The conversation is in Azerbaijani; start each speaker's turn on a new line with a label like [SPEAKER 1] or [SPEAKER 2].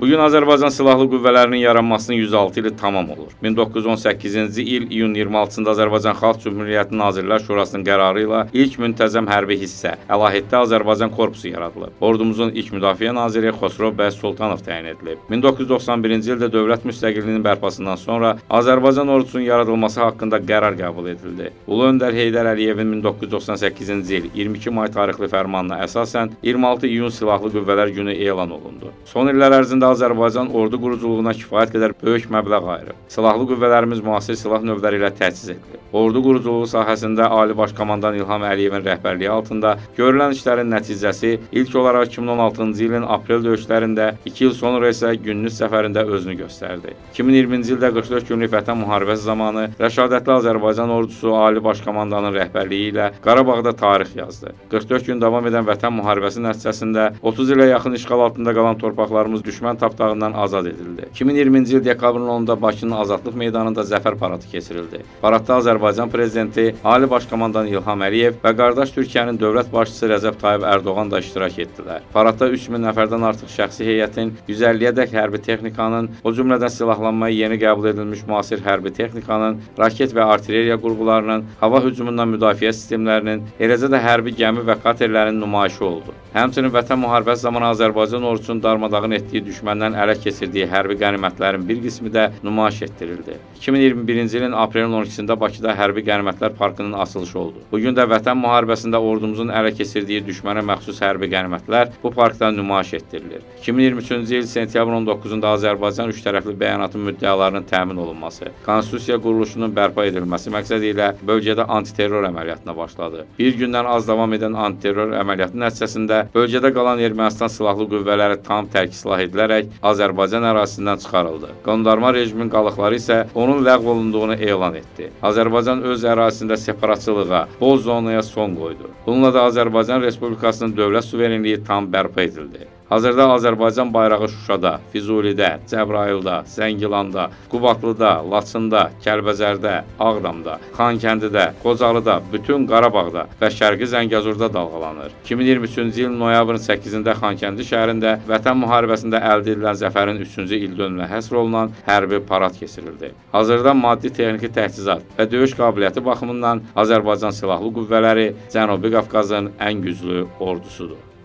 [SPEAKER 1] Bu gün Azərbaycan Silahlı Qüvvələrinin yaranmasının 106 ili tamam olur. 1918-ci il iyun 26-sında Azərbaycan Xalq Cümhuriyyəti Nazirlər Şurasının qərarı ilə ilk müntəzəm hərbi hissə Əlahiddə Azərbaycan Korpusu yaradılıb. Ordumuzun ilk müdafiə naziri Xosrov bəy Sultanov təyin edilib. 1991-ci ildə dövlət müstəqilliyinin bərpasından sonra Azərbaycan ordusunun yaradılması haqqında qərar qəbul edildi. Ulu öndər Heydər Əliyevin 1998-ci il 22 may tarixli fərmanına əsasən 26 iyun Silahlı Qüvvələr Günü elan olundu. Son illər ərzində Azərbaycan ordu quruculuğuna kifayət qədər böyük məbləğ ayırıb. Silahlı qüvvələrimiz müasir silah növləri ilə təchiz edilib. Ordu quruculuğu sahəsində Ali Baş Komandan İlham Əliyevin rəhbərliyi altında görülən işlərin nəticəsi ilk olaraq 2016-cı ilin aprel döyüşlərində, 2 il sonra isə Gündüz səfərində özünü göstərdi. 2020-ci ildə 44 günlük Vətən müharibəsi zamanı rəşadətli Azərbaycan ordusu Ali Baş Komandanın rəhbərliyi ilə Qarabağda tarix yazdı. 44 gün davam edən Vətən müharibəsi nəticəsində 30 ilə yaxın işğal altında qalan torpaqlarımız düşmən tapdağından azad edildi. 2020-ci il dekabrın 10-da Bakının Azadlıq meydanında zəfər paradı keçirildi. Paradda Azərbaycan prezidenti Ali Baş Komandan İlham Əliyev və qardaş Türkiyənin dövlət başçısı Rəcəb Tayyib Ərdoğan da iştirak etdilər. Paradda 3000 nəfərdən artıq şəxsi heyətin 150-yədək hərbi texnikanın, o cümlədən silahlanmaya yeni qəbul edilmiş müasir hərbi texnikanın, raket və artilleriya qurğularının, hava hücumundan müdafiə sistemlərinin, eləcə də hərbi gəmi və katerlərin nümayişi oldu. Həmçinin Vətən müharibəsi zamanı Azərbaycan ordusunun darmadağın etdiyi düşməndən ələ keçirdiyi hərbi qənimətlərin bir qismi də nümayiş etdirildi. 2021-ci ilin aprelin 12-sində Bakıda Hərbi Qənimətlər Parkının açılışı oldu. Bu gün də Vətən müharibəsində ordumuzun ələ keçirdiyi düşmənə məxsus hərbi qənimətlər bu parkda nümayiş etdirilir. 2023-cü il sentyabrın 19-da Azərbaycan üç tərəfli bəyanatın müddəalarının təmin olunması, konstitusiya quruluşunun bərpa edilməsi məqsədi ilə bölgədə antiterror əməliyyatına başladı. Bir gündən az davam edən antiterror əməliyyatı nəticəsində bölgədə qalan Ermənistan silahlı qüvvələri tam tərk silah edilərək Azərbaycan ərazisindən çıxarıldı. Qondarma rejimin qalıqları isə onun ləğv olunduğunu elan etdi. Azərbaycan öz ərazisində separatçılığa, boz zonaya son qoydu. Bununla da Azərbaycan Respublikasının dövlət suverenliyi tam bərpa edildi. Hazırda Azərbaycan bayrağı Şuşada, Füzulidə, Cəbrayılda, Zəngilanda, Qubadlıda, Laçında, Kəlbəzərdə, Ağdamda, Xankəndidə, Qocalıda, bütün Qarabağda və Şərqi Zəngəzurda dalğalanır. 2023-cü il noyabrın 8-də Xankəndi şəhərində Vətən müharibəsində əldə edilən zəfərin 3-cü ildönümünə həsr olunan hərbi parad keçirildi. Hazırda maddi texniki təchizat və döyüş qabiliyyəti baxımından Azərbaycan Silahlı Qüvvələri Cənubi Qafqazın ən güclü ordusudur.